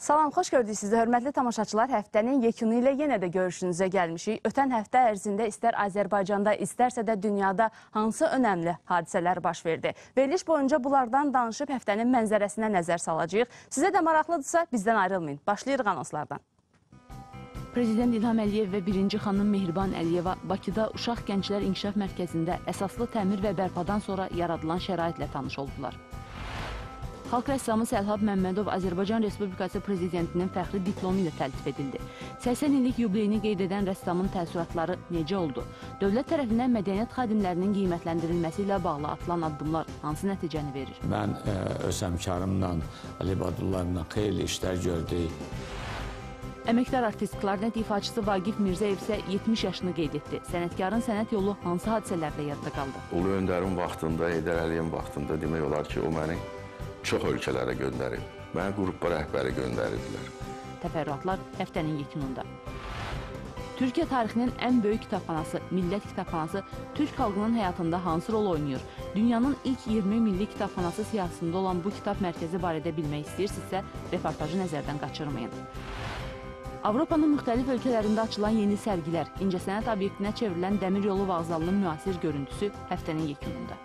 Salam, xoş gördük sizi, hörmətli tamaşaçılar. Həftənin yekunu ilə yenə də görüşünüzə gəlmişik. Ötən həftə ərzində istər Azərbaycanda, istərsə də dünyada hansı önəmli hadisələr baş verdi? Veriliş boyunca bunlardan danışıb həftənin mənzərəsinə nəzər salacağıq. Sizə də maraqlıdırsa bizdən ayrılmayın. Başlayırıq anonslardan. Prezident İlham Əliyev və birinci xanım Mehriban Əliyeva Bakıda Uşaq Gənclər İnkişaf Mərkəzində əsaslı təmir və bərpadan sonra yaradılan şəraitlə tanış oldular. Xalq rəssamı Səlhab Məmmədov Azərbaycan Respublikası Prezidentinin fəxri diplomu ilə təltif edildi. 80 illik yubileyini qeyd edən rəssamın təəssüratları necə oldu? Dövlət tərəfindən mədəniyyət xadimlərinin qiymətləndirilməsi ilə bağlı atılan addımlar hansı nəticəni verir? Mən ə, öz həmkarımla, Ali Badullarla xeyli işlər gördük. Əməkdar artist klarnet ifaçısı Vaqif Mirzəyev isə 70 yaşını qeyd etdi. Sənətkarın sənət yolu hansı hadisələrdə yadda qaldı? Ulu Öndərin vaxtında, Heydər Əliyin vaxtında demək olar ki, o məni çox ölkələrə göndərib. Mənə qrupa rəhbəri göndəriblər. Təfərrüatlar həftənin yekununda. Türkiyə tarixinin ən böyük kitabxanası, Millət Kitabxanası Türk xalqının həyatında hansı rol oynayır? Dünyanın ilk 20 milli kitabxanası siyahısında olan bu kitab mərkəzi barədə bilmək istəyirsinizsə, reportajı nəzərdən qaçırmayın. Avropanın müxtəlif ölkələrində açılan yeni sərgilər, incəsənət obyektinə çevrilən dəmir yolu vağzalının müasir görüntüsü həftənin yekununda.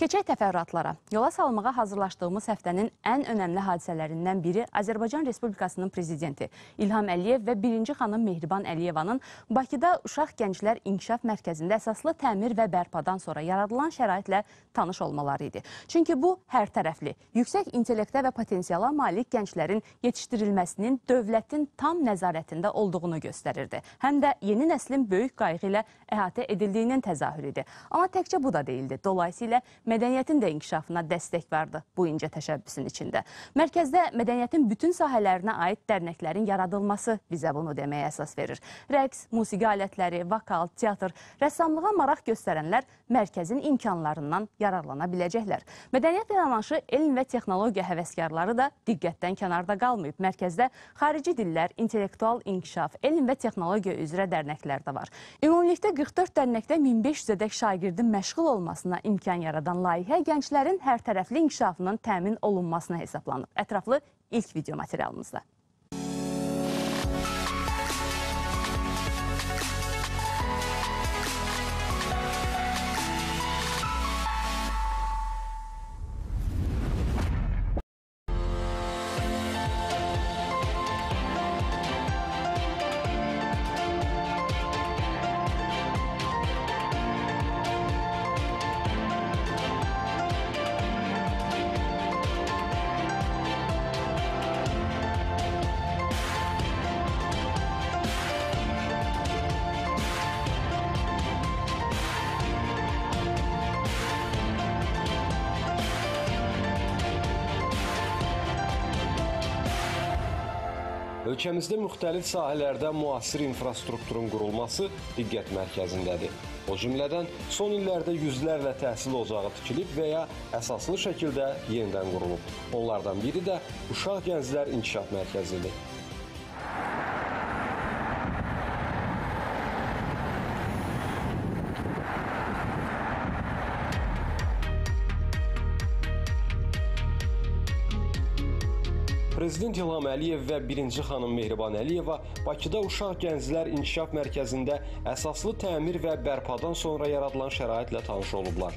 Keçək təfərrüatlara. Yola salmağa hazırlaşdığımız həftənin ən önəmli hadisələrindən biri Azərbaycan Respublikasının prezidenti İlham Əliyev və birinci xanım Mehriban Əliyevanın Bakıda Uşaq Gənclər İnkişaf Mərkəzində əsaslı təmir və bərpadan sonra yaradılan şəraitlə tanış olmaları idi. Çünki bu hər tərəfli, yüksək intellektə və potensiala malik gənclərin yetişdirilməsinin dövlətin tam nəzarətində olduğunu göstərirdi. Həm də yeni nəslin böyük qayğı ilə əhatə edildiyinin təzahürüdür. Amma təkcə bu da deyildi. Dolayısıyla mədəniyyətin də inkişafına dəstək vardı bu incə təşəbbüsün içində. Mərkəzdə mədəniyyətin bütün sahələrinə aid dərnəklərin yaradılması bizə bunu deməyə əsas verir. Rəqs, musiqi alətləri, vokal, teatr, rəssamlığa maraq göstərənlər mərkəzin imkanlarından yararlana biləcəklər. Mədəniyyət yanaşı elm və texnologiya həvəskarları da diqqətdən kənarda qalmayıb. Mərkəzdə xarici dillər, intellektual inkişaf, elm və texnologiya üzrə dərnəklər də var. Ümumilikdə 44 dərnəkdə 1500-ədək şagirdin məşğul olmasına imkan yaradan layihə gənclərin hərtərəfli inkişafının təmin olunmasına hesablanıb. Ətraflı ilk video materialımızda. Ölkəmizdə müxtəlif sahələrdə müasir infrastrukturun qurulması diqqət mərkəzindədir. O cümlədən son illərdə yüzlərlə təhsil ocağı tikilib və ya əsaslı şəkildə yenidən qurulub. Onlardan biri də Uşaq Gənclər İnkişaf Mərkəzidir. Prezident İlham Əliyev və birinci xanım Mehriban Əliyeva Bakıda Uşaq Gənclər İnkişaf Mərkəzində əsaslı təmir və bərpadan sonra yaradılan şəraitlə tanış olublar.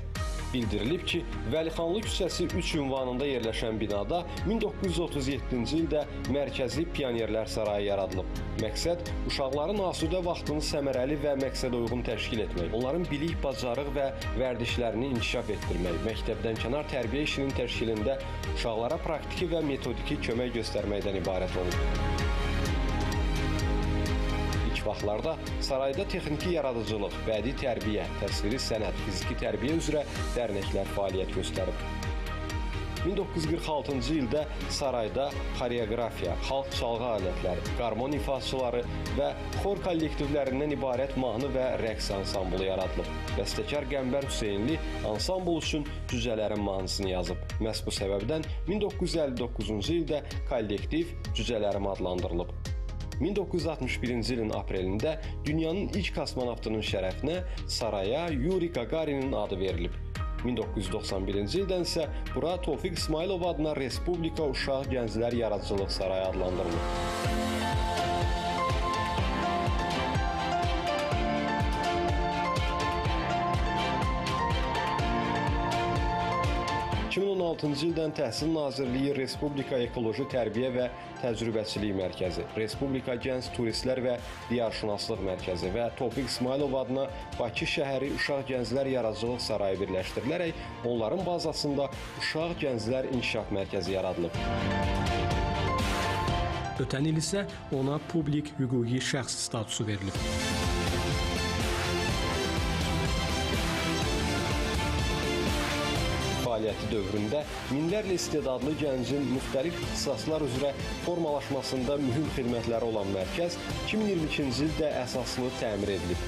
Bildirilib ki, Vəlixanlı küçəsi 3 ünvanında yerləşən binada 1937-ci ildə mərkəzi pionerlər sarayı yaradılıb. Məqsəd uşaqların asudə vaxtını səmərəli və məqsədə uyğun təşkil etmək, onların bilik, bacarıq və vərdişlərini inkişaf etdirmək, məktəbdən kənar tərbiyə işinin təşkilində uşaqlara praktiki və metodiki kömək göstərməkdən ibarət olub vaxtlarda sarayda texniki yaradıcılıq, bədii tərbiyə, təsviri sənət, fiziki tərbiyə üzrə dərnəklər fəaliyyət göstərib. 1946-cı ildə sarayda xoreografiya, xalq çalğı alətləri, qarmon ifaçıları və xor kollektivlərindən ibarət mahnı və rəqs ansamblı yaradılıb. Bəstəkar Qəmbər Hüseynli ansambl üçün cücələrin mahnısını yazıb. Məhz bu səbəbdən 1959-cu ildə kollektiv Cücələrim adlandırılıb. 1961-ci ilin aprelində dünyanın ilk kosmonavtının şərəfinə saraya Yuri Qagarinin adı verilib. 1991-ci ildən isə bura Tofiq İsmailov adına Respublika Uşaq Gənclər Yaradıcılıq Sarayı adlandırılıb. 2016-cı ildən Təhsil Nazirliyi Respublika Ekoloji Tərbiyə və Təcrübəçilik Mərkəzi, Respublika Gənc Turistlər və Diyarşünaslıq Mərkəzi və Tofiq İsmailov adına Bakı şəhəri Uşaq Gənclər Yaradıcılıq Sarayı birləşdirilərək onların bazasında Uşaq Gənclər İnkişaf Mərkəzi yaradılıb. Ötən il isə ona publik hüquqi şəxs statusu verilib. Dövründə minlərlə istedadlı gəncin müxtəlif ixtisaslar üzrə formalaşmasında mühüm xidmətləri olan mərkəz 2022-ci ildə əsaslı təmir edilib.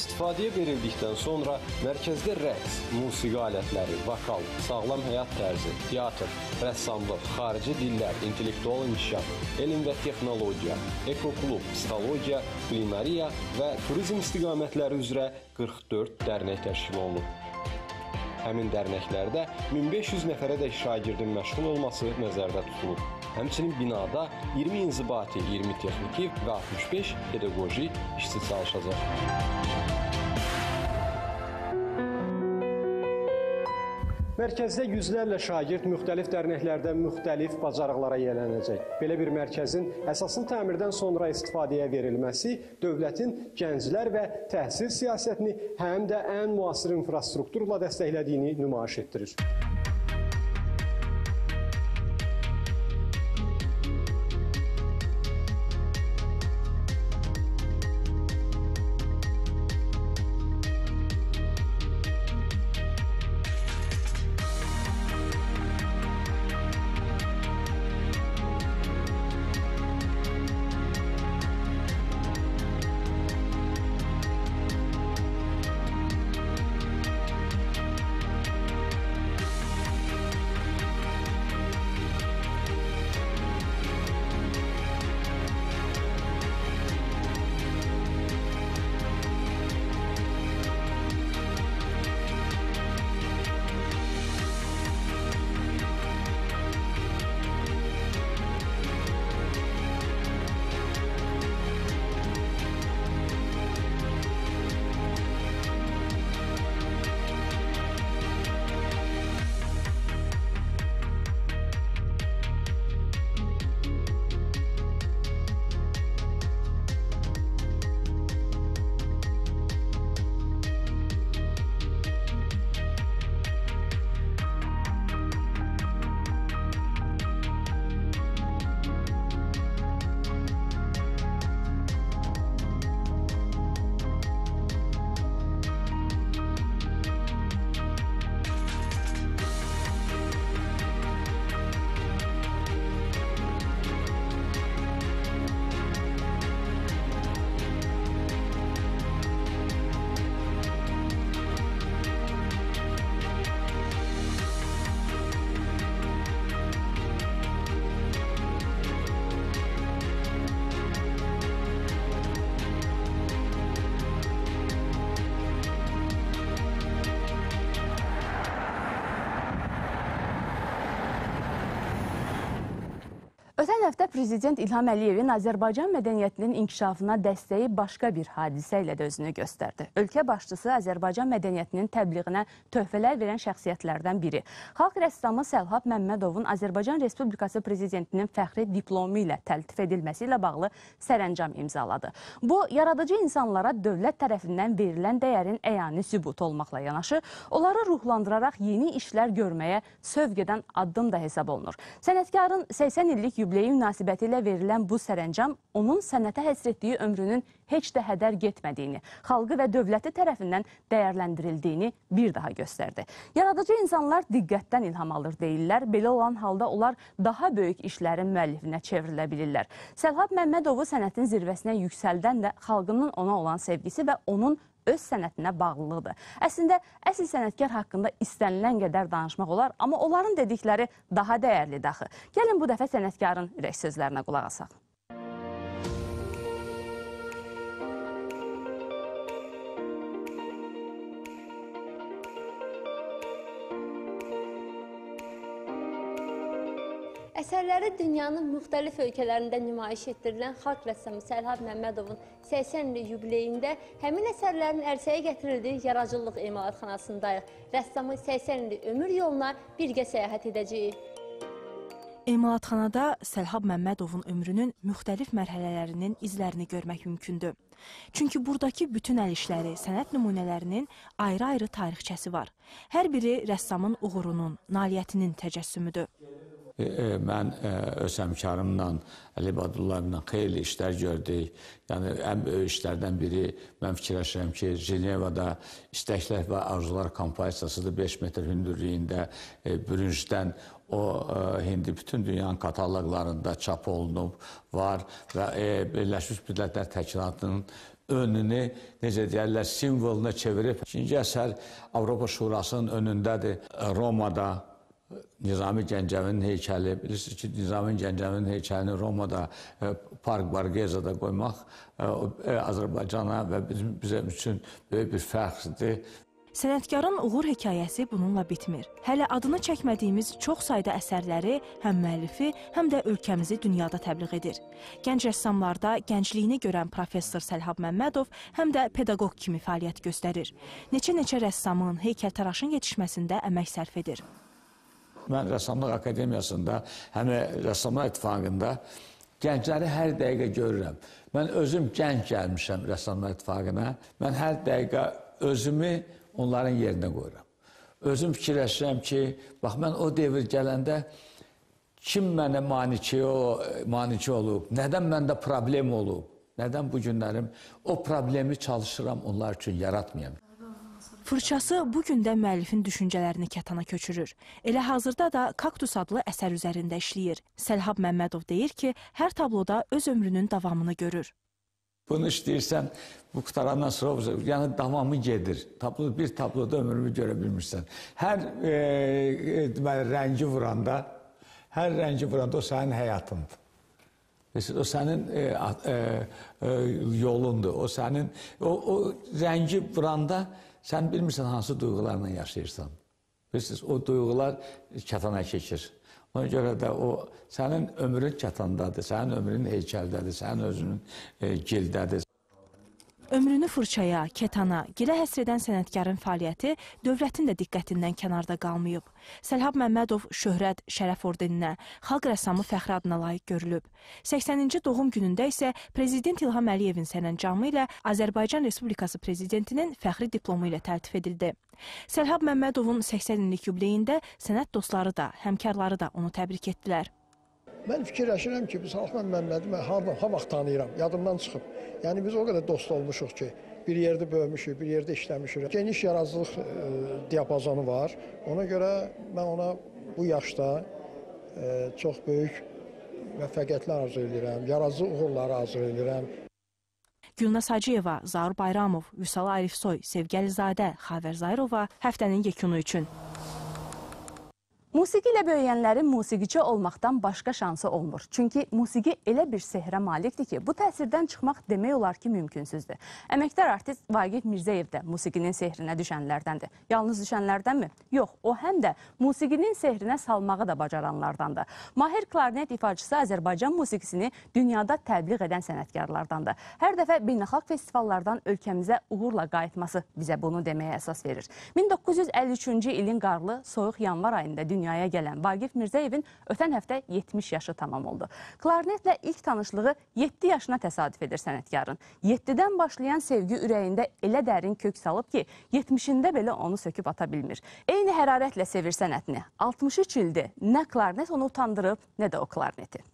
İstifadəyə verildikdən sonra mərkəzdə rəqs, musiqi alətləri, vokal, sağlam həyat tərzi, teatr, rəssamlıq, xarici dillər, intellektual inkişaf, elm və texnologiya, ekoklub, psixologiya, kulinariya və turizm istiqamətləri üzrə 44 dərnək təşkil olunub. Həmin dərnəklərdə 1500 nəfərədək şagirdin məşğul olması nəzərdə tutulub. Həmçinin binada 20 inzibati, 20 texniki və 65 pedaqoji işçi çalışacaq. Mərkəzdə yüzlərlə şagird müxtəlif dərnəklərdə müxtəlif bacarıqlara yiyələnəcək. Belə bir mərkəzin əsaslı təmirdən sonra istifadəyə verilməsi dövlətin gənclər və təhsil siyasətini həm də ən müasir infrastrukturla dəstəklədiyini nümayiş etdirir. Ötən həftə Prezident İlham Əliyevin Azərbaycan mədəniyyətinin inkişafına dəstəyi başqa bir hadisə ilə də özünü göstərdi. Ölkə başçısı Azərbaycan mədəniyyətinin təbliğinə töhfələr verən şəxsiyyətlərdən biri. Xalq rəssamı Səlhab Məmmədovun Azərbaycan Respublikası Prezidentinin fəxri diplomu ilə təltif edilməsi ilə bağlı sərəncam imzaladı. Bu, yaradıcı insanlara dövlət tərəfindən verilən dəyərin əyani sübut olmaqla yanaşı, onları ruhlandıraraq yeni işlər görməyə sövq edən addım da hesab olunur. Sənətkarın 80 illik yubileyi münasibətilə verilən bu sərəncam onun sənətə həsr etdiyi ömrünün heç də hədər getmədiyini, xalqı və dövləti tərəfindən dəyərləndirildiyini bir daha göstərdi. Yaradıcı insanlar diqqətdən ilham alır deyirlər. Belə olan halda onlar daha böyük işlərin müəllifinə çevrilə bilirlər. Səlhab Məmmədovu sənətin zirvəsinə yüksəldən də xalqının ona olan sevgisi və onun öz sənətinə bağlılıqdır. Əslində, əsl sənətkar haqqında istənilən qədər danışmaq olar, amma onların dedikləri daha dəyərlidir axı. Gəlin bu dəfə sənətkarın ürək sözlərinə qulaq asaq. Əsərləri dünyanın müxtəlif ölkələrində nümayiş etdirilən xalq rəssamı Sərhad Məmmədovun 80 illik yubileyində həmin əsərlərin ərsəyə gətirildiyi yaradıcılıq emalatxanasındayıq. Rəssamın 80 illik ömür yoluna birgə səyahət edəcəyik. Emalatxanada Səlhab Məmmədovun ömrünün müxtəlif mərhələlərinin izlərini görmək mümkündür. Çünki buradakı bütün əl işləri, sənət nümunələrinin ayrı-ayrı tarixçəsi var. Hər biri rəssamın uğurunun, nailiyyətinin təcəssümüdür. E, e, mən e, öz həmkarımla, Əli Badullayevlə xeyli işlər gördük. Yəni ən böyük işlərdən biri mən fikirləşirəm ki, Cenevada İstəklər və Arzular kompaniyasıdır 5 metr hündürlüyündə e, bürüncdən o e, hindi bütün dünyanın kataloqlarında çap olunub var və e, Birləşmiş Millətlər Təşkilatının önünü necə deyərlər simvoluna çevirib. İkinci əsər Avropa Şurasının önündədir. Romada Nizami Gəncəvinin heykəli, bilirsiniz ki, Nizami Gəncəvinin heykəlini Romada e, Park Bargezada qoymaq e, e, Azərbaycana və bizim bizə üçün böyük bir fəxrdir. Sənətkarın uğur hekayəsi bununla bitmir. Hələ adını çəkmədiyimiz çox sayda əsərləri həm müəllifi, həm də ölkəmizi dünyada təbliğ edir. Gənc rəssamlarda gəncliyini görən professor Səlhab Məmmədov həm də pedaqoq kimi fəaliyyət göstərir. Neçə-neçə rəssamın, heykəltaraşın yetişməsində əmək sərf edir. Mən Rəssamlıq Akademiyasında, həm də Rəssamlar İttifaqında gəncləri hər dəqiqə görürəm. Mən özüm gənc gəlmişəm Rəssamlar İttifaqına. Mən hər dəqiqə özümü onların yerinə qoyuram. Özüm fikirləşirəm ki, bax mən o devr gələndə kim mənə maniçi, maniçi olub, nədən məndə problem olub, nədən bu günlərim o problemi çalışıram onlar üçün yaratmayam. Fırçası bu gün də müəllifin düşüncələrini kətana köçürür. Elə hazırda da Kaktus adlı əsər üzərində işləyir. Səlhab Məmmədov deyir ki, hər tabloda öz ömrünün davamını görür. Bunu işləyirsən, bu qutarandan sonra yəni davamı gedir. Tablo bir tabloda ömrümü görə bilmirsən. Hər e, e, deməli rəngi vuranda, hər rəngi vuranda o sənin həyatındır. Mesela o sənin e, e, e, yolundur. O sənin o, o rəngi vuranda sən bilmirsən hansı duyğularla yaşayırsan. Bilirsiniz, o duyğular kətana keçir. Ona görə də o sənin ömrün kətandadır, sənin ömrün heykəldədir, sənin özünün e, gildədir. Ömrünü fırçaya, ketana, gilə həsr edən sənətkarın fəaliyyəti dövlətin də diqqətindən kənarda qalmayıb. Səlhab Məmmədov şöhrət, şərəf ordeninə, xalq rəssamı fəxri adına layiq görülüb. 80-ci doğum günündə isə Prezident İlham Əliyevin sərəncamı ilə Azərbaycan Respublikası Prezidentinin fəxri diplomu ilə təltif edildi. Səlhab Məmmədovun 80 illik yubileyində sənət dostları da, həmkarları da onu təbrik etdilər. Mən fikirləşirəm ki, biz Halxman Məmmədi mən hardan, ha vaxt tanıyıram, yadımdan çıxıb. Yəni biz o qədər dost olmuşuq ki, bir yerdə böyümüşük, bir yerdə işləmişik. Geniş yaradıcılıq e, diapazonu var. Ona görə mən ona bu yaşda e, çox böyük müvəffəqiyyətlər arzu edirəm, yaradıcı uğurları arzu edirəm. Gülnaz Hacıyeva, Zaur Bayramov, Vüsal Arifsoy, Sevgəlizadə, Xavər Zayrova həftənin yekunu üçün. Musiqi ilə böyüyənlərin musiqiçi olmaqdan başqa şansı olmur. Çünki musiqi elə bir sehrə malikdir ki, bu təsirdən çıxmaq demək olar ki, mümkünsüzdür. Əməkdar artist Vaqif Mirzəyev də musiqinin sehrinə düşənlərdəndir. Yalnız düşənlərdənmi? Yox, o həm də musiqinin sehrinə salmağı da bacaranlardandır. Mahir klarnet ifaçısı Azərbaycan musiqisini dünyada təbliğ edən sənətkarlardandır. Hər dəfə beynəlxalq festivallardan ölkəmizə uğurla qayıtması bizə bunu deməyə əsas verir. 1953-cü ilin qarlı, soyuq yanvar ayında dünyada dünyaya gələn Vaqif Mirzəyevin ötən həftə 70 yaşı tamam oldu. Klarnetlə ilk tanışlığı 7 yaşına təsadüf edir sənətkarın. 7-dən başlayan sevgi ürəyində elə dərin kök salıb ki, 70-də belə onu söküb ata bilmir. Eyni hərarətlə sevir sənətini. 63 ildir nə klarnet onu utandırıb, nə də o klarneti.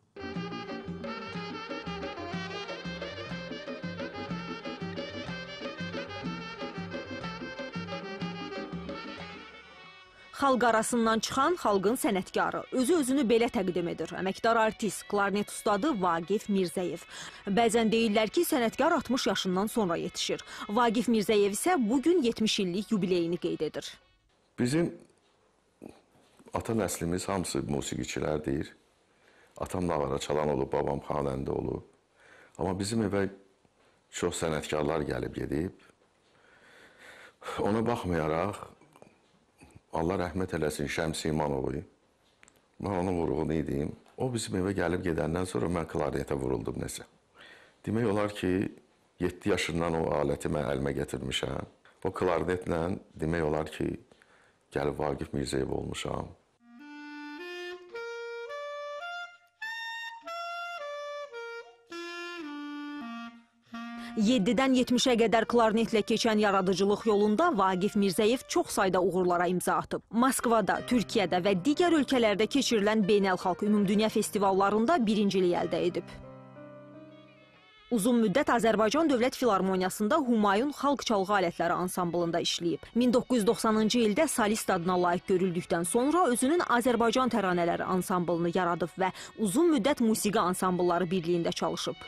Xalq arasından çıxan xalqın sənətkarı. Özü özünü belə təqdim edir. Əməkdar artist, klarnet ustadı Vaqif Mirzəyev. Bəzən deyirlər ki, sənətkar 60 yaşından sonra yetişir. Vaqif Mirzəyev isə bugün 70 illik yubileyini qeyd edir. Bizim ata nəslimiz hamısı musiqiçilərdir. Atam nağara çalan olub, babam xanəndə olub. Amma bizim evə çox sənətkarlar gəlib gedib. Ona baxmayaraq Allah rəhmət eləsin Şəms İmanovu. Mən onun vurğunu idim. O bizim evə gəlib gedəndən sonra mən klarnetə vuruldum necə. Demək olar ki, 7 yaşından o aləti mən əlimə gətirmişəm. O klarnetlə demək olar ki, gəlib Vaqif Mirzəyev olmuşam. 7-dən 70-ə qədər klarnetlə keçən yaradıcılıq yolunda Vaqif Mirzəyev çox sayda uğurlara imza atıb. Moskvada, Türkiyədə və digər ölkələrdə keçirilən beynəlxalq ümumdünya festivallarında birincilik əldə edib. Uzun müddət Azərbaycan Dövlət Filarmoniyasında Humayun Xalq Çalğı Alətləri ansamblında işləyib. 1990-cı ildə solist adına layiq görüldükdən sonra özünün Azərbaycan təranələri ansamblını yaradıb və uzun müddət musiqi ansamblları birliyində çalışıb.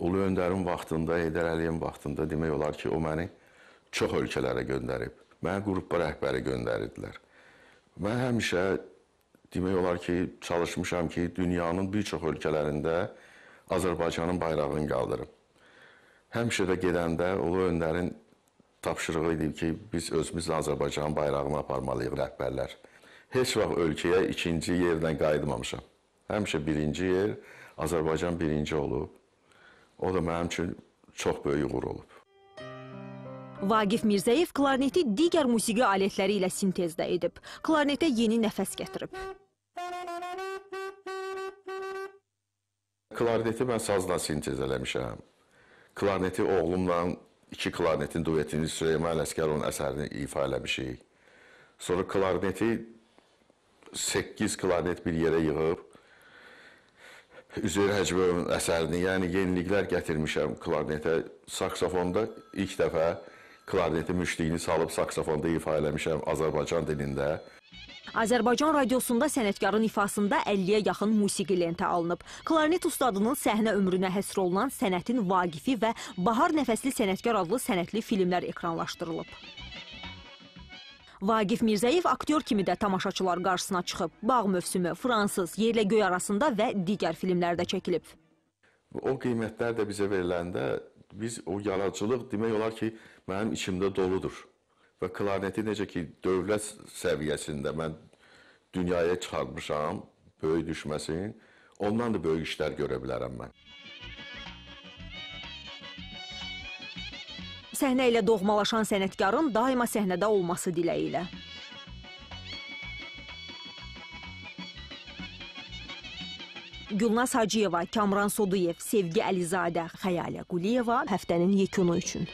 Ulu Öndərin vaxtında, Heydər Əliyevin vaxtında demək olar ki, o məni çox ölkələrə göndərib. Məni qrupa rəhbəri göndərirdilər. Mən həmişə demək olar ki, çalışmışam ki, dünyanın bir çox ölkələrində Azərbaycanın bayrağını qaldırım. Həmişə də gedəndə Ulu Öndərin tapşırığı idi ki, biz özümüz Azərbaycanın bayrağını aparmalıyıq rəhbərlər. Heç vaxt ölkəyə ikinci yerlə qayıtmamışam. Həmişə birinci yer, Azərbaycan birinci olub. O da mənim üçün çox böyük uğur olub. Vaqif Mirzəyev klarneti digər musiqi alətləri ilə sintezdə edib. Klarnetə yeni nəfəs gətirib. Klarneti mən sazla sintez eləmişəm. Klarneti oğlumla iki klarnetin duetini Süleyman Ələsgərovun əsərini ifa eləmişik. Sonra klarneti 8 klarnet bir yerə yığıb Üzeyir Həcbəyovun əsərini, yəni yeniliklər gətirmişəm klarnetə. Saksofonda ilk dəfə klarnetin müşliyini salıb saksofonda ifa eləmişəm Azərbaycan dilində. Azərbaycan radiosunda sənətkarın ifasında 50-yə yaxın musiqi lentə alınıb. Klarnet ustadının səhnə ömrünə həsr olunan Sənətin Vaqifi və Bahar Nəfəsli Sənətkar adlı sənətli filmlər ekranlaşdırılıb. Vaqif Mirzəyev aktyor kimi də tamaşaçılar qarşısına çıxıb. Bağ mövsümü, Fransız, Yerlə göy arasında və digər filmlərdə çəkilib. O qiymətlər də bizə veriləndə biz o yaradıcılıq demək olar ki, mənim içimdə doludur. Və klarneti necə ki, dövlət səviyyəsində mən dünyaya çıxartmışam, böyük düşməsin, ondan da böyük işlər görə bilərəm mən. Səhnə ilə doğmalaşan sənətkarın daima səhnədə olması diləyi ilə. Gülnaz Hacıyeva, Kamran Soduyev, Sevgi Əlizadə, Xəyalə Quliyeva həftənin yekunu üçün.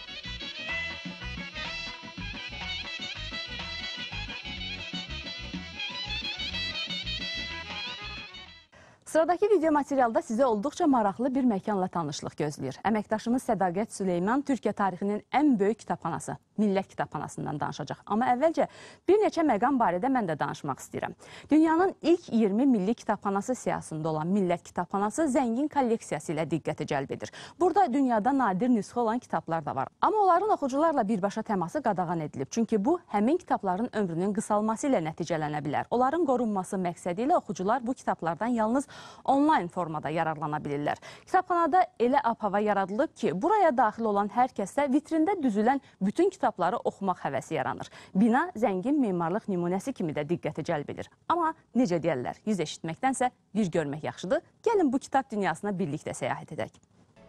Sıradakı video materialda sizə olduqca maraqlı bir məkanla tanışlıq gözləyir. Əməkdaşımız Sədaqət Süleyman Türkiyə tarixinin ən böyük kitabxanası, Millət Kitabxanasından danışacaq. Amma əvvəlcə bir neçə məqam barədə mən də danışmaq istəyirəm. Dünyanın ilk 20 milli kitabxanası siyasında olan Millət Kitabxanası zəngin kolleksiyası ilə diqqəti cəlb edir. Burada dünyada nadir nüsxə olan kitablar da var. Amma onların oxucularla birbaşa təması qadağan edilib. Çünki bu, həmin kitabların ömrünün qısalması ilə nəticələnə bilər. Onların qorunması məqsədi ilə oxucular bu kitablardan yalnız onlayn formada yararlana bilirlər. Kitabxanada elə ab-hava yaradılıb ki, buraya daxil olan hər kəsdə vitrində düzülən bütün kitabları oxumaq həvəsi yaranır. Bina zəngin memarlıq nümunəsi kimi də diqqəti cəlb edir. Amma necə deyərlər, yüz eşitməkdənsə bir görmək yaxşıdır. Gəlin bu kitab dünyasına birlikdə səyahət edək.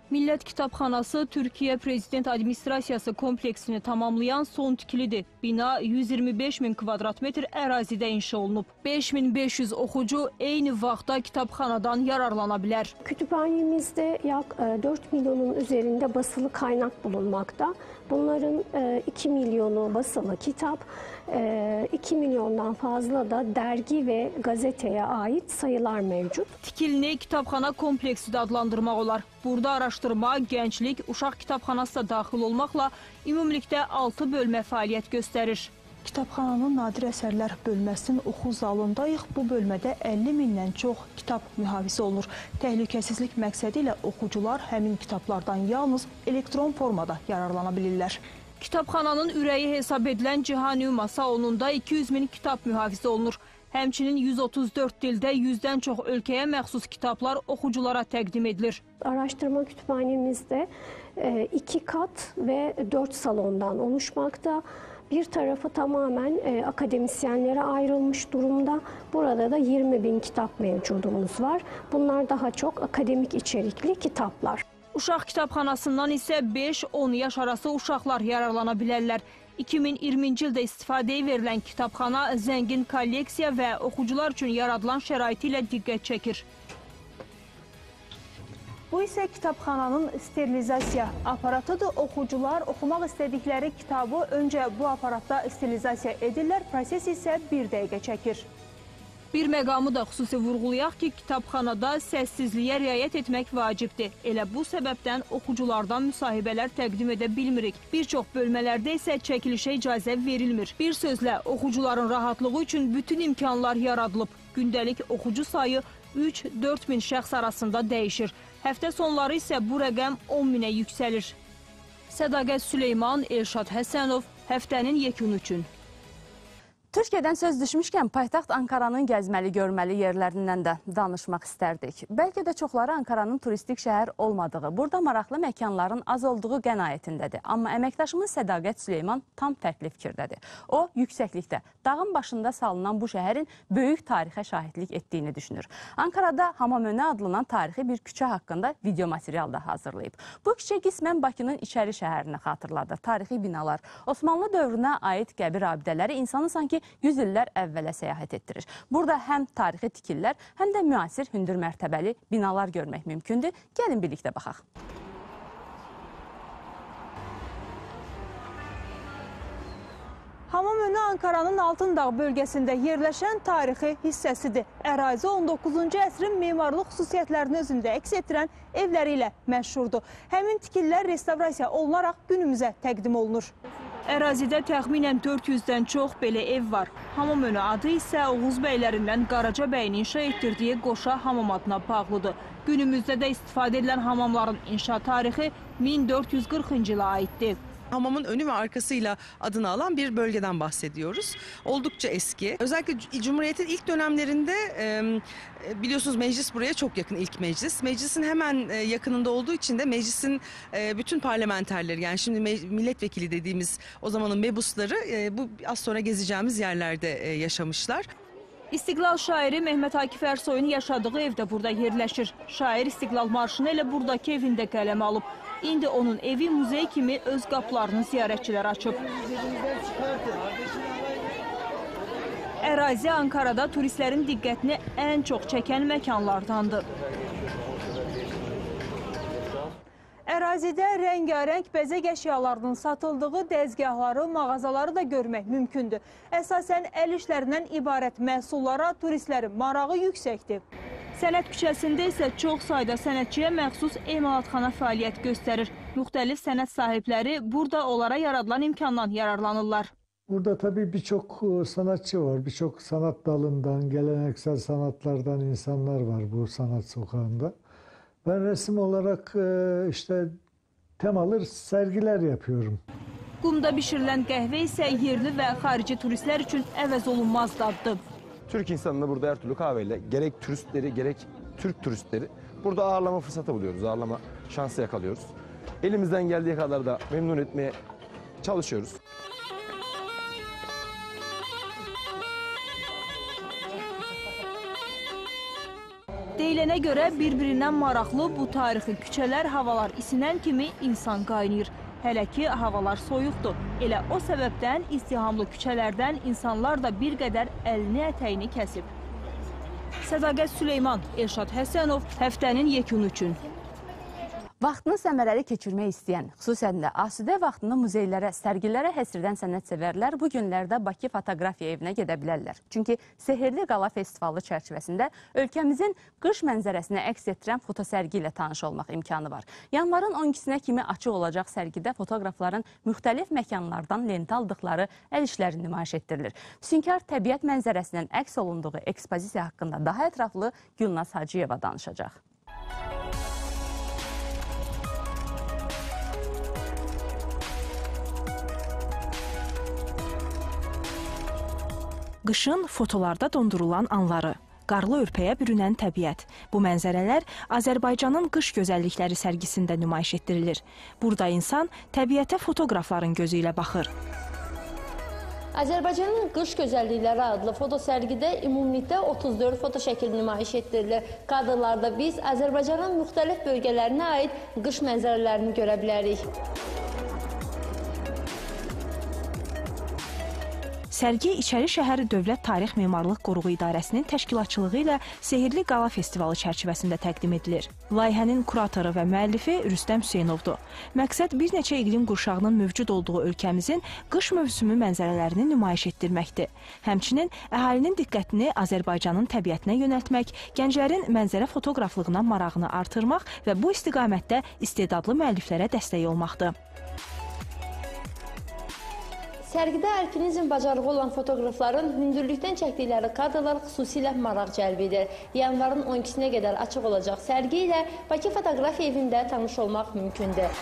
Millət Kitabxanası Türkiyə Prezident Administrasiyası kompleksini tamamlayan son tikilidir. Bina 125 min kvadrat metr ərazidə inşa olunub. 5500 oxucu eyni vaxtda kitabxanadan yararlana bilər. Kütüphanemizde yak e, 4 milyonun üzerinde basılı kaynak bulunmakta. Bunların e, 2 milyonu basılı kitap, e, 2 milyondan fazla da dergi ve gazeteye ait sayılar mevcut. Tikilini kitabxana kompleksi də adlandırmaq olar. Burada araşdırma, gənclik, uşaq kitabxanası da daxil olmaqla ümumilikdə 6 bölmə fəaliyyət göstərir. Kitabxananın nadir əsərlər bölməsinin oxu zalındayıq. Bu bölmədə 50 mindən çox kitab mühafizə olunur. Təhlükəsizlik məqsədi ilə oxucular həmin kitablardan yalnız elektron formada yararlana bilirlər. Kitabxananın ürəyi hesab edilən Cihaniuma salonunda 200 min kitab mühafizə olunur. Həmçinin 134 dildə 100-dən çox ölkəyə məxsus kitablar oxuculara təqdim edilir. Araştırma kütüphanemizde e, iki kat ve dört salondan oluşmakta. Bir tarafı tamamen e, akademisyenlere ayrılmış durumda. Burada da 20 bin kitap mevcudumuz var. Bunlar daha çok akademik içerikli kitaplar. Uşaq kitabxanasından isə 5-10 yaş arası uşaqlar yararlana bilərlər. 2020-ci ildə istifadəyə verilən kitabxana zəngin kolleksiya və oxucular üçün yaradılan şəraiti ilə diqqət çəkir. Bu isə kitabxananın sterilizasiya aparatıdır. Oxucular oxumaq istədikləri kitabı öncə bu aparatda sterilizasiya edirlər. Proses isə bir dəqiqə çəkir. Bir məqamı da xüsusi vurğulayaq ki, kitabxanada səssizliyə riayət etmək vacibdir. Elə bu səbəbdən oxuculardan müsahibələr təqdim edə bilmirik. Bir çox bölmələrdə isə çəkilişə icazə verilmir. Bir sözlə, oxucuların rahatlığı üçün bütün imkanlar yaradılıb. Gündəlik oxucu sayı 3-4 min şəxs arasında dəyişir. Həftə sonları isə bu rəqəm 10 minə yüksəlir. Sədaqət Süleyman, Elşad Həsənov, həftənin yekunu üçün. Türkiyədən söz düşmüşkən paytaxt Ankaranın gəzməli, görməli yerlərindən də danışmaq istərdik. Bəlkə də çoxları Ankaranın turistik şəhər olmadığı, burada maraqlı məkanların az olduğu qənaətindədir. Amma əməkdaşımız Sədaqət Süleyman tam fərqli fikirdədir. O, yüksəklikdə, dağın başında salınan bu şəhərin böyük tarixə şahidlik etdiyini düşünür. Ankarada Hamamönə adlanan tarixi bir küçə haqqında video material da hazırlayıb. Bu küçə qismən Bakının içəri şəhərini xatırladır. Tarixi binalar, Osmanlı dövrünə aid qəbir abidələri insanı sanki 100 illər əvvələ səyahət etdirir. Burada həm tarixi tikillər, həm də müasir hündür mərtəbəli binalar görmək mümkündür. Gəlin birlikdə baxaq. Hamamönü Ankaranın Altındağ bölgəsində yerləşən tarixi hissəsidir. Ərazi 19-cu əsrin memarlıq xüsusiyyətlərini özündə əks etdirən evləri ilə məşhurdur. Həmin tikillər restavrasiya olunaraq günümüzə təqdim olunur. Ərazidə təxminən 400-dən çox belə ev var. Hamamönü adı isə Oğuz bəylərindən Qaraca bəyin inşa etdirdiyi Qoşa hamam adına bağlıdır. Günümüzdə də istifadə edilən hamamların inşa tarixi 1440-cı ilə aiddir. Hamamın önü ve arkasıyla adını alan bir bölgeden bahsediyoruz. Oldukça eski. Özellikle Cumhuriyet'in ilk dönemlerinde e, biliyorsunuz meclis buraya çok yakın ilk meclis. Meclisin hemen e, yakınında olduğu için de meclisin e, bütün parlamenterleri yani şimdi milletvekili dediğimiz o zamanın mebusları bu az sonra gezeceğimiz yerlerde yaşamışlar. İstiqlal şairi Mehmet Akif Ersoyun yaşadığı evdə burada yerləşir. Şair İstiqlal marşını elə buradakı evində qələm alıb. İndi onun evi muzey kimi öz qapılarını ziyarətçilər açıb. Ərazi Ankarada turistlərin diqqətini ən çox çəkən məkanlardandır. Ərazidə rəngarəng bəzək əşyalarının satıldığı dəzgahları, mağazaları da görmək mümkündür. Əsasən əl işlərindən ibarət məhsullara turistlərin marağı yüksəkdir. Sənət küçəsində isə çox sayda sənətçiyə məxsus emalatxana fəaliyyət göstərir. Müxtəlif sənət sahibləri burada onlara yaradılan imkandan yararlanırlar. Burada tabii birçok e, sanatçı var. Birçok sanat dalından, geleneksel sanatlardan insanlar var bu sanat sokağında. Ben resim olarak e, işte temalı sergiler yapıyorum. Qumda bişirilən qəhvə isə yerli və xarici turistlər üçün əvəz olunmaz daddır. Türk insanını burada her türlü kahveyle gerek turistleri gerek Türk turistleri burada ağırlama fırsatı buluyoruz. Ağırlama şansı yakalıyoruz. Elimizden geldiği kadar da memnun etmeye çalışıyoruz. Deyilənə görə bir-birindən maraqlı bu tarixi küçələr havalar isinən kimi insan qaynayır. Hələ ki, havalar soyuqdur. Elə o səbəbdən izdihamlı küçələrdən insanlar da bir qədər əlini ətəyini kəsib. Sədaqət Süleyman, Elşad Həsənov, həftənin yekunu üçün. Vaxtını səmərəli keçirmək istəyən, xüsusən də asudə vaxtını muzeylərə, sərgilərə həsr edən sənətsevərlər bu günlərdə Bakı fotoqrafiya evinə gedə bilərlər. Çünki Sehrli Qala Festivalı çərçivəsində ölkəmizin qış mənzərəsini əks etdirən fotosərgi ilə tanış olmaq imkanı var. Yanvarın 12-sinə kimi açıq olacaq sərgidə fotoqrafların müxtəlif məkanlardan lentə aldıqları əl işləri nümayiş etdirilir. Sünkar təbiət mənzərəsinin əks olunduğu ekspozisiya haqqında daha ətraflı Gülnaz Hacıyeva danışacaq. Qışın fotolarda dondurulan anları, qarlı örpəyə bürünən təbiət. Bu mənzərələr Azərbaycanın qış gözəllikləri sərgisində nümayiş etdirilir. Burada insan təbiətə fotoqrafların gözü ilə baxır. Azərbaycanın qış gözəllikləri adlı fotosərgidə ümumilikdə 34 foto şəkil nümayiş etdirilir. Kadrlarda biz Azərbaycanın müxtəlif bölgələrinə aid qış mənzərələrini görə bilərik. Sərgi İçəri şəhər Dövlət Tarix Memarlıq Qoruğu İdarəsinin təşkilatçılığı ilə Sehirli Qala Festivalı çərçivəsində təqdim edilir. Layihənin kuratoru və müəllifi Rüstəm Hüseynovdur. Məqsəd bir neçə iqlim qurşağının mövcud olduğu ölkəmizin qış mövsümü mənzərələrini nümayiş etdirməkdir. Həmçinin əhalinin diqqətini Azərbaycanın təbiətinə yönəltmək, gənclərin mənzərə fotoqraflığına marağını artırmaq və bu istiqamətdə istedadlı müəlliflərə dəstək olmaqdır. Sərgidə alpinizm bacarığı olan fotoqrafların hündürlükdən çəkdikləri kadrlar xüsusilə maraq cəlb edir. Yanvarın 12-sinə qədər açıq olacaq sərgi ilə Bakı Fotoqrafiya evində tanış olmaq mümkündür.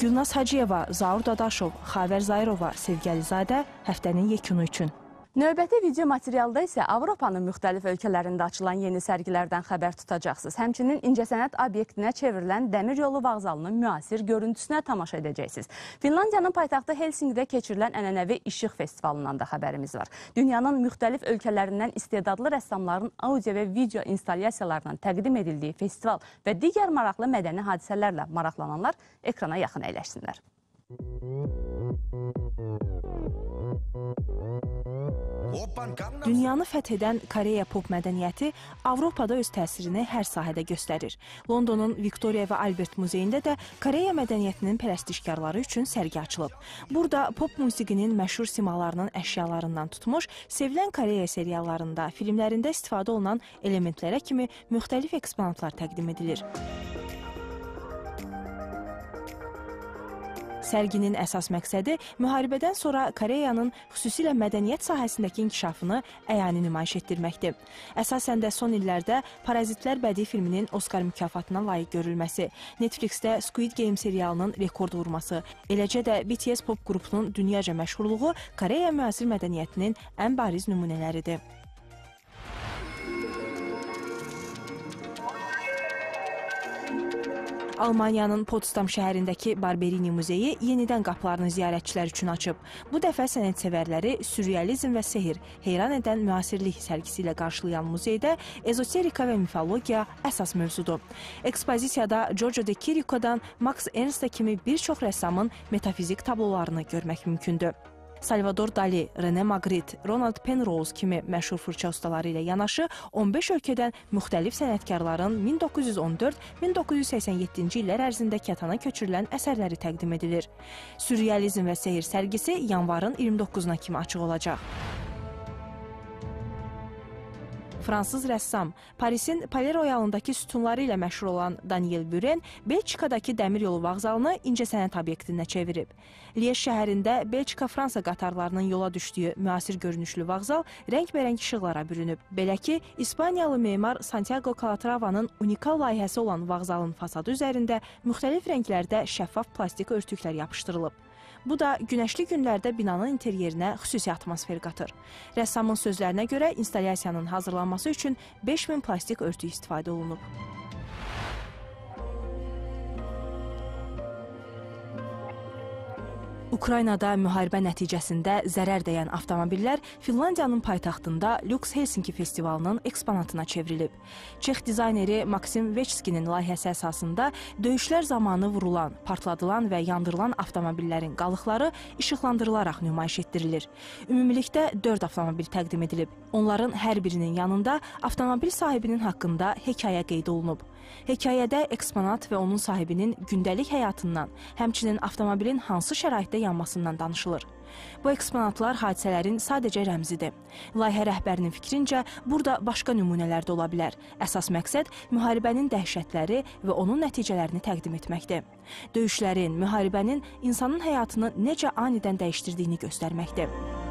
Gülnaz Hacıyeva, Zaur Dadaşov, Xavər Zayrova, Sevgəlizadə həftənin yekunu üçün. Növbəti video materialda isə Avropanın müxtəlif ölkələrində açılan yeni sərgilərdən xəbər tutacaqsınız. Həmçinin incəsənət obyektinə çevrilən dəmir yolu vağzalının müasir görüntüsünə tamaşa edəcəksiniz. Finlandiyanın paytaxtı Helsingidə keçirilən ənənəvi İşıq festivalından da xəbərimiz var. Dünyanın müxtəlif ölkələrindən istedadlı rəssamların audio və video instalyasiyalarından təqdim edildiyi festival və digər maraqlı mədəni hadisələrlə maraqlananlar ekrana yaxın əyləşsinlər. Dünyanı fəth edən Koreya pop mədəniyyəti Avropada öz təsirini hər sahədə göstərir. Londonun Victoria və Albert muzeyində də Koreya mədəniyyətinin pərəstişkarları üçün sərgi açılıb. Burada pop musiqinin məşhur simalarının əşyalarından tutmuş, sevilən Koreya seriallarında, filmlərində istifadə olunan elementlərə kimi müxtəlif eksponatlar təqdim edilir. Sərginin əsas məqsədi müharibədən sonra Koreyanın xüsusilə mədəniyyət sahəsindəki inkişafını əyani nümayiş etdirməkdir. Əsasən də son illərdə Parazitlər bədii filminin Oskar mükafatına layiq görülməsi, Netflixdə Squid Game serialının rekord vurması, eləcə də BTS pop qrupunun dünyaca məşhurluğu Koreya müasir mədəniyyətinin ən bariz nümunələridir. Almaniyanın Potsdam şəhərindəki Barberini muzeyi yenidən qapılarını ziyarətçilər üçün açıb. Bu dəfə sənətsevərləri sürrealizm və sehr, heyran edən müasirlik sərgisi ilə qarşılayan muzeydə ezoterika və mifologiya əsas mövzudur. Ekspozisiyada Giorgio de Chirico'dan Max Ernst kimi bir çox rəssamın metafizik tablolarını görmək mümkündür. Salvador Dali, René Magritte, Ronald Penrose kimi məşhur fırça ustaları ilə yanaşı 15 ölkədən müxtəlif sənətkarların 1914-1987-ci illər ərzində kətana köçürülən əsərləri təqdim edilir. Sürrealizm və sehir sərgisi yanvarın 29-na kimi açıq olacaq. Fransız rəssam, Parisin Palais Royalındakı sütunları ilə məşhur olan Daniel Buren Belçikadakı dəmir yolu vağzalını incəsənət obyektinə çevirib. Liyeş şəhərində Belçika-Fransa qatarlarının yola düşdüyü müasir görünüşlü vağzal rəngbərəng işıqlara bürünüb. Belə ki, İspaniyalı memar Santiago Calatravanın unikal layihəsi olan vağzalın fasadı üzərində müxtəlif rənglərdə şəffaf plastik örtüklər yapışdırılıb. Bu da günəşli günlərdə binanın interyerinə xüsusi atmosfer qatır. Rəssamın sözlərinə görə installyasiyanın hazırlanması üçün 5000 plastik örtük istifadə olunub. Ukraynada müharibə nəticəsində zərər dəyən avtomobillər Finlandiyanın paytaxtında Lux Helsinki festivalının eksponatına çevrilib. Çex dizayneri Maksim Veçskinin layihəsi əsasında döyüşlər zamanı vurulan, partladılan və yandırılan avtomobillərin qalıqları işıqlandırılaraq nümayiş etdirilir. Ümumilikdə 4 avtomobil təqdim edilib. Onların hər birinin yanında avtomobil sahibinin haqqında hekayə qeyd olunub. Hekayədə eksponat və onun sahibinin gündəlik həyatından, həmçinin avtomobilin hansı şəraitdə yanmasından danışılır. Bu eksponatlar hadisələrin sadəcə rəmzidir. Layihə rəhbərinin fikrincə, burada başqa nümunələr də ola bilər. Əsas məqsəd müharibənin dəhşətləri və onun nəticələrini təqdim etməkdir. Döyüşlərin, müharibənin insanın həyatını necə anidən dəyişdirdiyini göstərməkdir.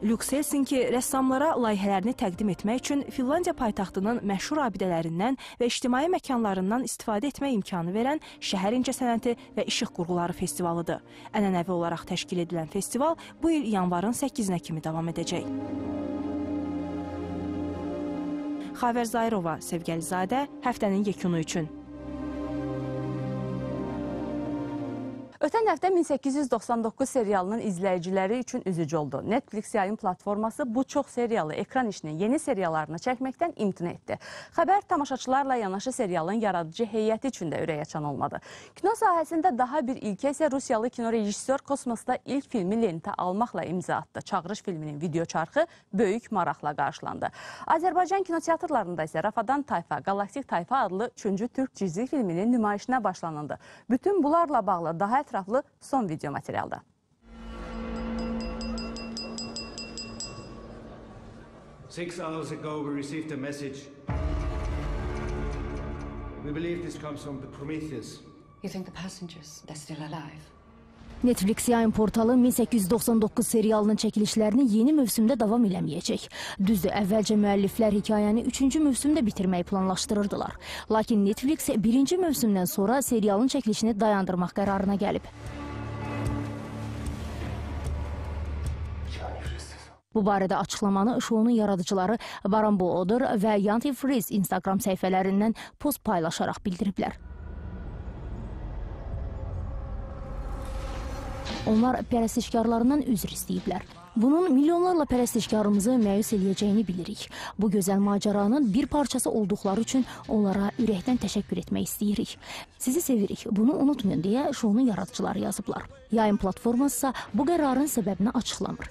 Lux Helsinki rəssamlara layihələrini təqdim etmək üçün Finlandiya paytaxtının məşhur abidələrindən və ictimai məkanlarından istifadə etmək imkanı verən Şəhər İncəsənəti və İşıq Qurğuları Festivalıdır. Ənənəvi olaraq təşkil edilən festival bu il yanvarın 8-nə kimi davam edəcək. Xavər Zayrova, Sevgəlizadə, həftənin yekunu üçün. Ötən həftə 1899 serialının izləyiciləri üçün üzücü oldu. Netflix yayın platforması bu çox serialı ekran işinin yeni seriallarını çəkməkdən imtina etdi. Xəbər tamaşaçılarla yanaşı serialın yaradıcı heyəti üçün də ürəkaçan olmadı. Kino sahəsində daha bir ilkə isə Rusiyalı kino rejissor kosmosda ilk filmi lentə almaqla imza atdı. Çağırış filminin video çarxı böyük maraqla qarşılandı. Azərbaycan kinoteatrlarında isə Rafadan Tayfa, Galaktik Tayfa adlı 3-cü türk cizgi filminin nümayişinə başlanıldı. Bütün bunlarla bağlı daha ətraflı son video materialda. Six hours ago, we received a message. We believe this comes from the Prometheus. You think the passengers, they're still alive? Netflix yayın portalı 1899 serialının çəkilişlərini yeni mövsümdə davam eləməyəcək. Düzdür, əvvəlcə müəlliflər hekayəni 3-cü mövsümdə bitirməyi planlaşdırırdılar. Lakin Netflix 1-ci mövsümdən sonra serialın çəkilişini dayandırmaq qərarına gəlib. Bu barədə açıqlamanı şounun yaradıcıları Baran Boodur və Yanti Freeze Instagram səhifələrindən post paylaşaraq bildiriblər. Onlar pərəstişkarlarından üzr istəyiblər. Bunun milyonlarla pərəstişkarımızı məyus eləyəcəyini bilirik. Bu gözəl macəranın bir parçası olduqları üçün onlara ürəkdən təşəkkür etmək istəyirik. Sizi sevirik, bunu unutmayın deyə şounun yaradıcıları yazıblar. Yayın platforması ise bu qərarın səbəbini açıqlamır.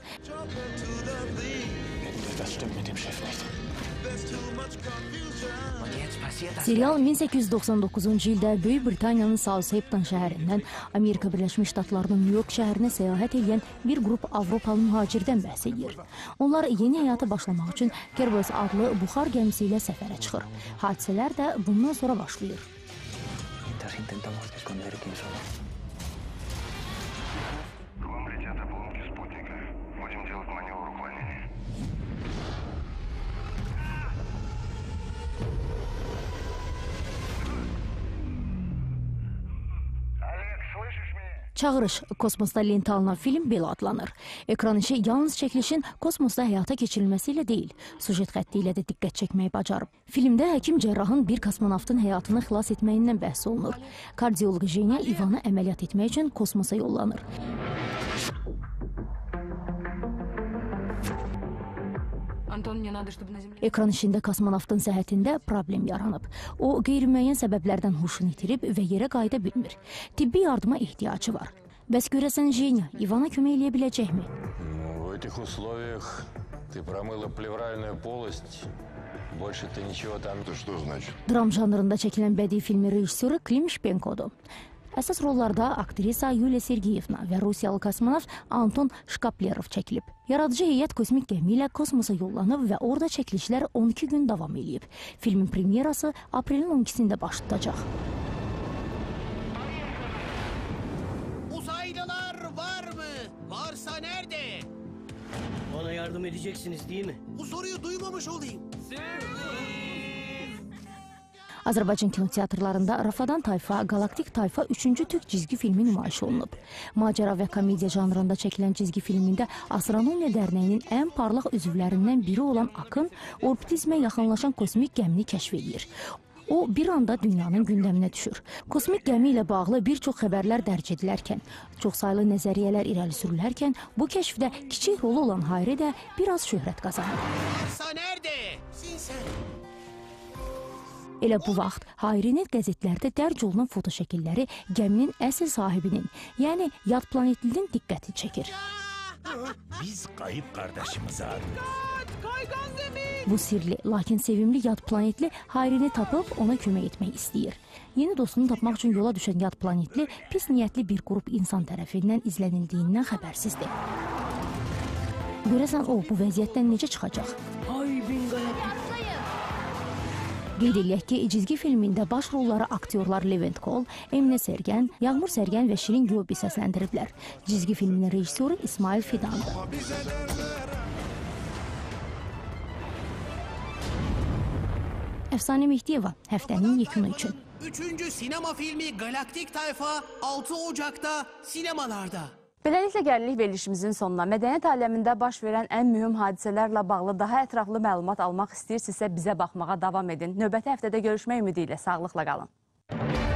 Serial 1899-cu ildə Böyük Britaniyanın Southampton şəhərindən Amerika Birləşmiş Ştatlarının New York şəhərinə səyahət edən bir qrup Avropalı mühacirdən bəhs edir. Onlar yeni həyata başlamaq üçün Kerbos adlı buxar gəmisi ilə səfərə çıxır. Hadisələr də bundan sonra başlayır. Mientras intentamos esconder quién somos. Çağırış kosmosda lentə alınan film belə adlanır. Ekran işi yalnız çəkilişin kosmosda həyata keçirilməsi ilə deyil, sujet xətti ilə də diqqət çəkməyi bacarıb. Filmdə həkim cərrahın bir kosmonavtın həyatını xilas etməyindən bəhs olunur. Kardioloq Jenya İvanı əməliyyat etmək üçün kosmosa yollanır. Ekran işində kosmonavtın səhhətində problem yaranıb. O qeyri-müəyyən səbəblərdən huşunu itirib və yerə qayıda bilmir. Tibbi yardıma ehtiyacı var. Bəs görəsən Jenya İvana kömək eləyə biləcəkmi? Ну, в этих условиях ты промыла плевральную полость. Больше ты ничего там... Это что значит? Dram janrında çəkilən bədii filmin rejissoru Klim Şpenkodur. Əsas rollarda aktrisa Yuliya Sergeyevna və Rusiyalı kosmonavt Anton Şkaplerov çəkilib. Yaradıcı heyət kosmik gəmi ilə kosmosa yollanıb və orada çəkilişlər 12 gün davam eləyib. Filmin premyerası aprelin 12-sində baş tutacaq. Uzaylılar var mı? Varsa nerede? Bana yardım edeceksiniz değil mi? Bu soruyu duymamış olayım. Azərbaycan kinoteatrlarında Rafadan Tayfa, Galaktik Tayfa 3-cü türk cizgi filmi nümayiş olunub. Macəra və komediya janrında çəkilən cizgi filmində Astronomiya Dərnəyinin ən parlaq üzvlərindən biri olan Akın orbitizmə yaxınlaşan kosmik gəmini kəşf edir. O bir anda dünyanın gündəminə düşür. Kosmik gəmi ilə bağlı bir çox xəbərlər dərc edilərkən, çoxsaylı nəzəriyyələr irəli sürülərkən, bu kəşfdə kiçik rolu olan Hayri də biraz şöhrət qazanır. Varsa nerede? Elə bu vaxt Hayrinin qəzetlərdə dərc olunan fotoşəkilləri gəminin əsl sahibinin, yəni yad planetlinin diqqətini çəkir. Biz kayıp kardeşimizi arıyoruz. Bu sirli, lakin sevimli yad planetli Hayrini tapıb ona kömək etmək istəyir. Yeni dostunu tapmaq üçün yola düşən yad planetli pis niyyətli bir qrup insan tərəfindən izlənildiyindən xəbərsizdir. Görəsən o bu vəziyyətdən necə çıxacaq? Hay bin galaktik. Qeyd eləyək ki, cizgi filmində baş rolları aktyorlar Levent Kol, Emine Sergən, Yağmur Sergən və Şirin Göbi səsləndiriblər. Cizgi filminin rejissoru İsmail Fidandır. Əfsanə Mehdiyeva həftənin yekunu üçün. Üçüncü sinema filmi Galaktik Tayfa 6 Ocak'ta sinemalarda. Beləliklə gəlirik verilişimizin sonuna. Mədəniyyət aləmində baş verən ən mühüm hadisələrlə bağlı daha ətraflı məlumat almaq istəyirsinizsə bizə baxmağa davam edin. Növbəti həftədə görüşmək ümidi ilə sağlıqla qalın.